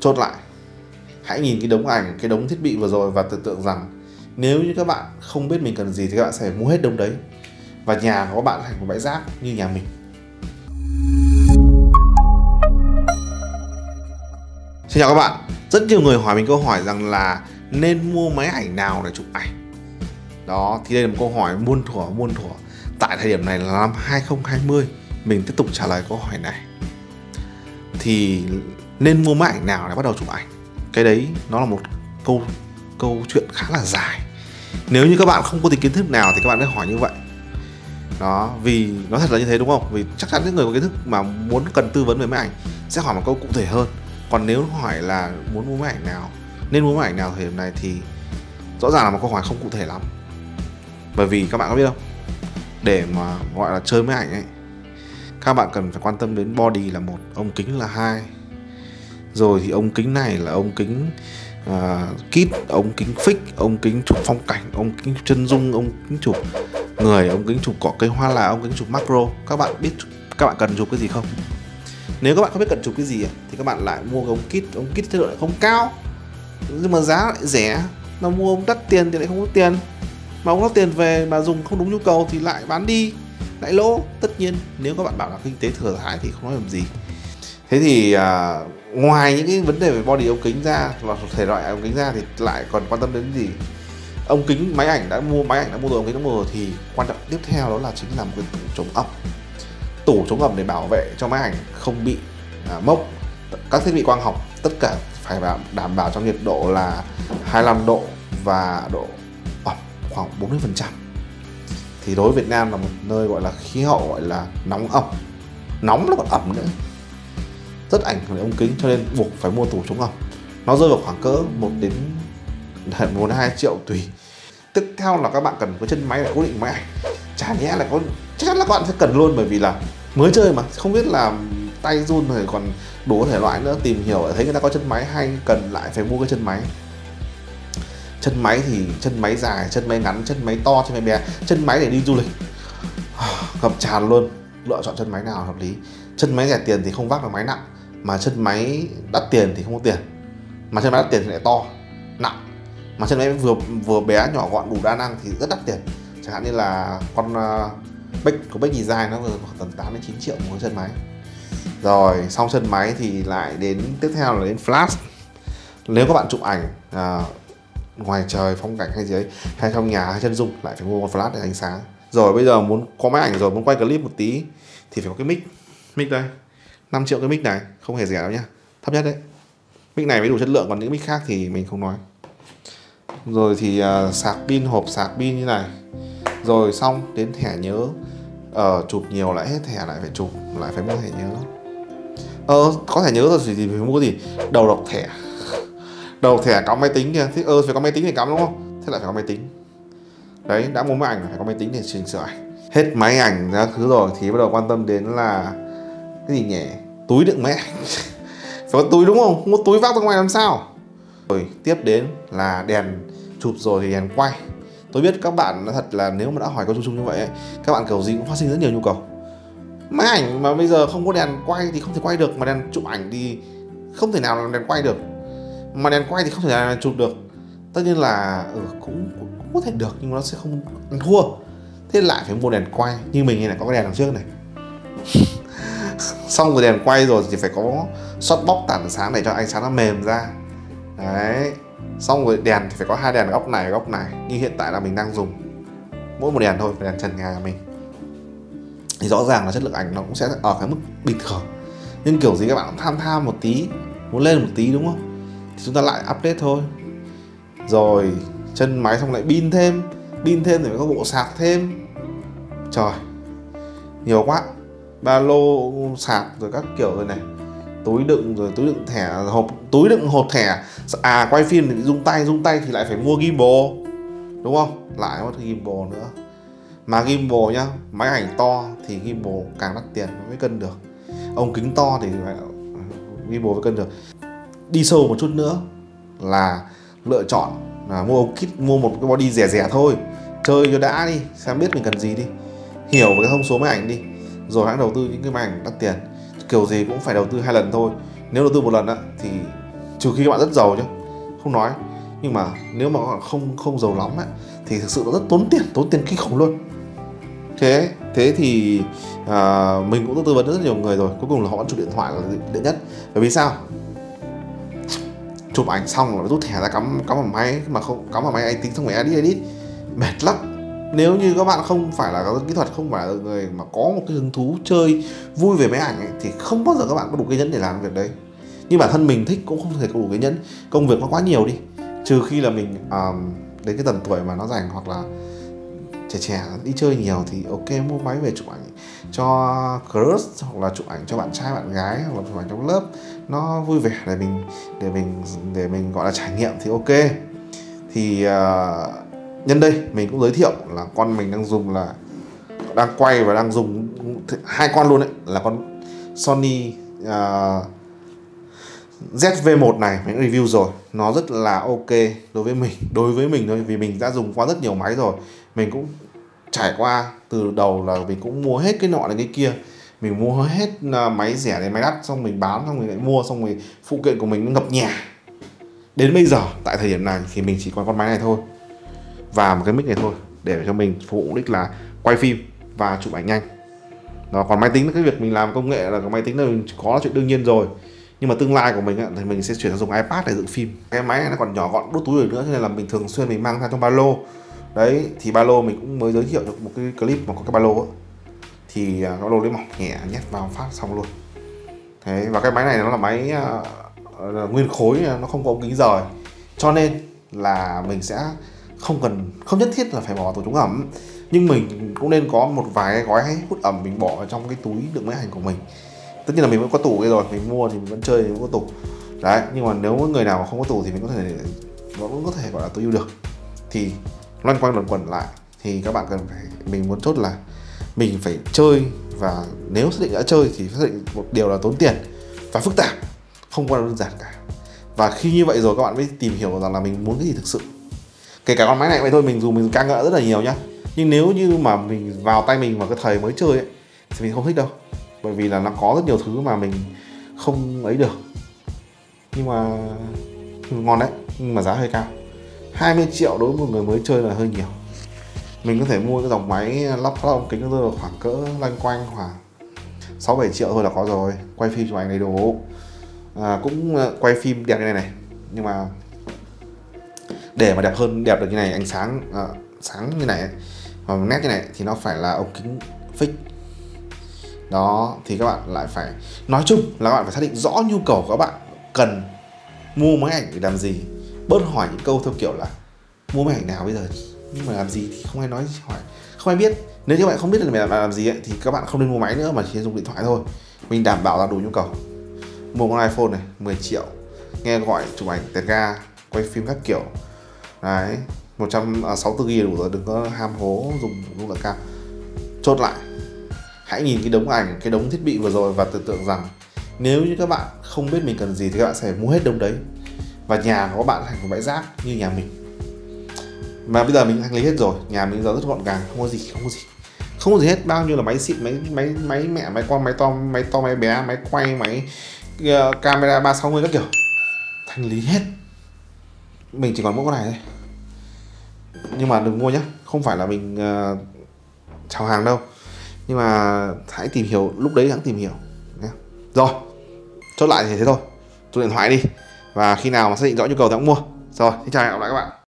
chốt lại. Hãy nhìn cái đống ảnh, cái đống thiết bị vừa rồi và tưởng tượng rằng nếu như các bạn không biết mình cần gì thì các bạn sẽ mua hết đống đấy. Và nhà của các bạn thành một bãi rác như nhà mình. Xin chào các bạn. Rất nhiều người hỏi mình câu hỏi rằng là Nên mua máy ảnh nào để chụp ảnh? Đó, thì đây là một câu hỏi muôn thuở muôn thuở. Tại thời điểm này là năm 2020 Mình tiếp tục trả lời câu hỏi này. Thì nên mua máy ảnh nào để bắt đầu chụp ảnh. Cái đấy nó là một câu câu chuyện khá là dài. Nếu như các bạn không có tí kiến thức nào thì các bạn mới hỏi như vậy. Đó, vì nó thật là như thế đúng không? Vì chắc chắn những người có kiến thức mà muốn cần tư vấn về máy ảnh sẽ hỏi một câu cụ thể hơn. Còn nếu hỏi là muốn mua máy ảnh nào, nên mua máy ảnh nào thời điểm này thì rõ ràng là một câu hỏi không cụ thể lắm. Bởi vì các bạn có biết không? Để mà gọi là chơi máy ảnh ấy, các bạn cần phải quan tâm đến body là một, ống kính là hai rồi thì ống kính này là ống kính uh, kit ống kính fix ống kính chụp phong cảnh ống kính chân dung ống kính chụp người ống kính chụp cỏ cây hoa là ống kính chụp macro. Các bạn biết các bạn cần chụp cái gì không? Nếu các bạn không biết cần chụp cái gì thì các bạn lại mua ống kit ống kit chất lượng lại không cao. Nhưng mà giá lại rẻ. Mà mua ông đắt tiền thì lại không có tiền. Mà ông đắt tiền về mà dùng không đúng nhu cầu thì lại bán đi lại lỗ. Tất nhiên nếu các bạn bảo là kinh tế thừa thãi thì không nói làm gì thế thì à, ngoài những cái vấn đề về body ống kính ra và thể loại ống kính ra thì lại còn quan tâm đến gì? Ống kính máy ảnh đã mua máy ảnh đã mua rồi ống kính đã mua rồi thì quan trọng tiếp theo đó là chính là một cái tủ chống ẩm. Tủ chống ẩm để bảo vệ cho máy ảnh không bị à, mốc. Các thiết bị quang học tất cả phải đảm bảo trong nhiệt độ là 25 độ và độ ẩm khoảng 40 phần trăm. Thì đối với Việt Nam là một nơi gọi là khí hậu gọi là nóng ẩm. Nóng nó còn ẩm nữa rất ảnh hưởng đến ống kính, cho nên buộc phải mua tủ chống ẩm nó rơi vào khoảng cỡ 1 đến 1 đến 2 triệu tùy. Tiếp theo là các bạn cần có chân máy để cố định máy ảnh. Chả nhẽ là có, chắc chắn là các bạn sẽ cần luôn, bởi vì là mới chơi mà, không biết là tay run rồi còn đủ thể loại nữa, tìm hiểu thấy người ta có chân máy hay cần lại phải mua cái chân máy. Chân máy thì chân máy dài, chân máy ngắn, chân máy to, chân máy bé, chân máy để đi du lịch. Gặp tràn luôn, lựa chọn chân máy nào hợp lý. Chân máy rẻ tiền thì không vác được máy nặng mà chân máy đắt tiền thì không có tiền. Mà chân máy đắt tiền thì lại to nặng. Mà chân máy vừa vừa bé nhỏ gọn đủ đa năng thì rất đắt tiền. Chẳng hạn như là con uh, bách của bách design nó vừa tầm 8 đến 9 triệu một chân máy. Rồi xong chân máy thì lại đến tiếp theo là đến flash. Nếu các bạn chụp ảnh uh, ngoài trời phong cảnh hay gì ấy hay trong nhà hay chân dung lại phải mua con flash để ánh sáng. Rồi bây giờ muốn có máy ảnh rồi muốn quay clip một tí thì phải có cái mic. Mic đây. 5 triệu cái mic này không hề rẻ đâu nhá. Thấp nhất đấy. Mic này mới đủ chất lượng còn những mic khác thì mình không nói. Rồi thì uh, sạc pin hộp sạc pin như này. Rồi xong đến thẻ nhớ ờ chụp nhiều lại hết thẻ lại phải chụp lại phải mua thẻ nhớ. Ờ có thẻ nhớ rồi thì, phải mua gì? Đầu độc thẻ. Đầu thẻ cắm máy tính kìa. Thế ờ phải có máy tính để cắm đúng không? Thế lại phải có máy tính. Đấy đã mua máy ảnh phải có máy tính để chỉnh sửa ảnh. Hết máy ảnh ra thứ rồi thì bắt đầu quan tâm đến là cái gì nhỉ? Túi đựng máy ảnh. Phải có túi đúng không? Không có túi vác ra ngoài làm sao? Rồi tiếp đến là đèn chụp rồi thì đèn quay. Tôi biết các bạn nói thật là nếu mà đã hỏi câu chung chung như vậy ấy, các bạn kiểu gì cũng phát sinh rất nhiều nhu cầu. Máy ảnh mà bây giờ không có đèn quay thì không thể quay được mà đèn chụp ảnh thì không thể nào làm đèn quay được. Mà đèn quay thì không thể nào chụp được. Tất nhiên là ừ, cũng, cũng, cũng có thể được nhưng mà nó sẽ không ăn thua. Thế lại phải mua đèn quay như mình này có cái đèn đằng trước này? xong rồi đèn quay rồi thì phải có shot bóc tản sáng để cho ánh sáng nó mềm ra. Đấy. Xong rồi đèn thì phải có hai đèn góc này góc này. Như hiện tại là mình đang dùng. Mỗi một đèn thôi đèn trần nhà mình. Thì rõ ràng là chất lượng ảnh nó cũng sẽ ở cái mức bình thường. Nhưng kiểu gì các bạn cũng tham tham một tí, muốn lên một tí đúng không? Thì chúng ta lại update thôi. Rồi, chân máy xong lại pin thêm. Pin thêm thì phải có bộ sạc thêm. Trời, nhiều quá ba lô sạc rồi các kiểu rồi này. Túi đựng rồi túi đựng thẻ, hộp, túi đựng hộp thẻ. À quay phim thì rung tay rung tay thì lại phải mua gimbal, đúng không? Lại mất gimbal nữa. Mà gimbal nhá, máy ảnh to thì gimbal càng đắt tiền mới cân được. Ống kính to thì gimbal mới cân được. Đi sâu một chút nữa là lựa chọn là mua kit mua một cái body rẻ rẻ thôi. Chơi cho đã đi, xem biết mình cần gì đi. Hiểu về cái thông số máy ảnh đi rồi hãng đầu tư những cái máy ảnh đắt tiền. Kiểu gì cũng phải đầu tư hai lần thôi. Nếu đầu tư một lần á thì trừ khi các bạn rất giàu chứ không nói. Nhưng mà nếu mà các bạn không không giàu lắm á thì thực sự nó rất tốn tiền tốn tiền kinh khủng luôn. Thế thế thì à, mình cũng tư vấn rất nhiều người rồi. Cuối cùng là họ vẫn chụp điện thoại là đệ nhất. Bởi vì sao? Chụp ảnh xong rồi rút thẻ ra cắm cắm vào máy mà không cắm vào máy anh tính xong rồi edit edit. Mệt lắm nếu như các bạn không phải là kỹ thuật không phải là người mà có một cái hứng thú chơi vui về máy ảnh ấy, thì không bao giờ các bạn có đủ kiên nhẫn để làm việc đấy. Nhưng bản thân mình thích cũng không thể có đủ kiên nhẫn. Công việc nó quá nhiều đi. Trừ khi là mình um, đến cái tầm tuổi mà nó rảnh hoặc là trẻ trẻ đi chơi nhiều thì ok mua máy về chụp ảnh cho crush hoặc là chụp ảnh cho bạn trai bạn gái hoặc là chụp ảnh trong lớp. Nó vui vẻ để mình để mình để mình gọi là trải nghiệm thì ok. Thì uh, nhân đây mình cũng giới thiệu là con mình đang dùng là đang quay và đang dùng hai con luôn đấy là con Sony à, uh, ZV1 này mình review rồi. Nó rất là ok đối với mình. Đối với mình thôi vì mình đã dùng qua rất nhiều máy rồi. Mình cũng trải qua từ đầu là mình cũng mua hết cái nọ đến cái kia. Mình mua hết à, máy rẻ đến máy đắt xong mình bán xong mình lại mua xong rồi phụ kiện của mình nó ngập nhà. Đến bây giờ tại thời điểm này thì mình chỉ còn con máy này thôi và một cái mic này thôi để cho mình phụ mục đích là quay phim và chụp ảnh nhanh. Đó còn máy tính là cái việc mình làm công nghệ là cái máy tính là mình có là chuyện đương nhiên rồi. Nhưng mà tương lai của mình thì mình sẽ chuyển sang dùng ipad để dựng phim. Cái máy này nó còn nhỏ gọn đút túi được nữa cho nên là mình thường xuyên mình mang theo trong ba lô. Đấy thì ba lô mình cũng mới giới thiệu được một cái clip mà có cái ba lô ấy. thì à, nó lô lấy mỏng nhẹ nhét vào phát xong luôn. Thế và cái máy này nó là máy uh, nguyên khối nó không có ống kính rời. Cho nên là mình sẽ không cần, không nhất thiết là phải bỏ vào tủ chống ẩm. Nhưng mình cũng nên có một vài cái gói hút ẩm mình bỏ vào trong cái túi đựng máy ảnh của mình. Tất nhiên là mình vẫn có tủ đây rồi, mình mua thì mình vẫn chơi thì vẫn có tủ. Đấy, nhưng mà nếu người nào mà không có tủ thì mình có thể vẫn có thể gọi là tối ưu được. Thì loanh quanh luẩn quẩn lại, thì các bạn cần phải, mình muốn chốt là mình phải chơi và nếu xác định đã chơi thì xác định một điều là tốn tiền và phức tạp, không quá đơn giản cả. Và khi như vậy rồi các bạn mới tìm hiểu rằng là mình muốn cái gì thực sự kể cả con máy này vậy thôi mình dùng mình ca ngợi rất là nhiều nhá. Nhưng nếu như mà mình vào tay mình vào cái thời mới chơi ấy, thì mình không thích đâu. Bởi vì là nó có rất nhiều thứ mà mình không ấy được. Nhưng mà ngon đấy nhưng mà giá hơi cao. 20 triệu đối với một người mới chơi là hơi nhiều. Mình có thể mua cái dòng máy lắp phát ống kính rơi vào khoảng cỡ loanh quanh khoảng 6 7 triệu thôi là có rồi. Quay phim chụp ảnh đầy đủ. À, cũng à, quay phim đẹp như này này. Nhưng mà để mà đẹp hơn đẹp được như này ánh sáng à, sáng như này và nét như này thì nó phải là ống kính fix. Đó thì các bạn lại phải nói chung là các bạn phải xác định rõ nhu cầu của các bạn cần mua máy ảnh để làm gì. Bớt hỏi những câu theo kiểu là mua máy ảnh nào bây giờ? Nhưng mà làm gì thì không ai nói hỏi không ai biết. Nếu các bạn không biết là mình làm, làm gì ấy, thì các bạn không nên mua máy nữa mà chỉ dùng điện thoại thôi. Mình đảm bảo là đủ nhu cầu. Mua con iPhone này 10 triệu nghe gọi chụp ảnh tẹt ga quay phim các kiểu đấy 164 GB đủ rồi đừng có ham hố dùng dung lượng cao chốt lại hãy nhìn cái đống ảnh cái đống thiết bị vừa rồi và tưởng tượng rằng nếu như các bạn không biết mình cần gì thì các bạn sẽ mua hết đống đấy. Và nhà của các bạn thành một bãi rác như nhà mình. Mà bây giờ mình thanh lý hết rồi nhà mình giờ rất gọn gàng không có gì không có gì. Không có gì hết bao nhiêu là máy xịn máy máy máy mẹ máy con máy to máy to máy bé máy quay máy uh, camera 360 các kiểu. Thanh lý hết. Mình chỉ còn mỗi con này thôi nhưng mà đừng mua nhé không phải là mình uh, chào hàng đâu. Nhưng mà hãy tìm hiểu lúc đấy hãy tìm hiểu nhé rồi chốt lại thì thế thôi. Số điện thoại đi. Và khi nào mà xác định rõ nhu cầu thì cũng mua. Rồi xin chào hẹn gặp lại các bạn.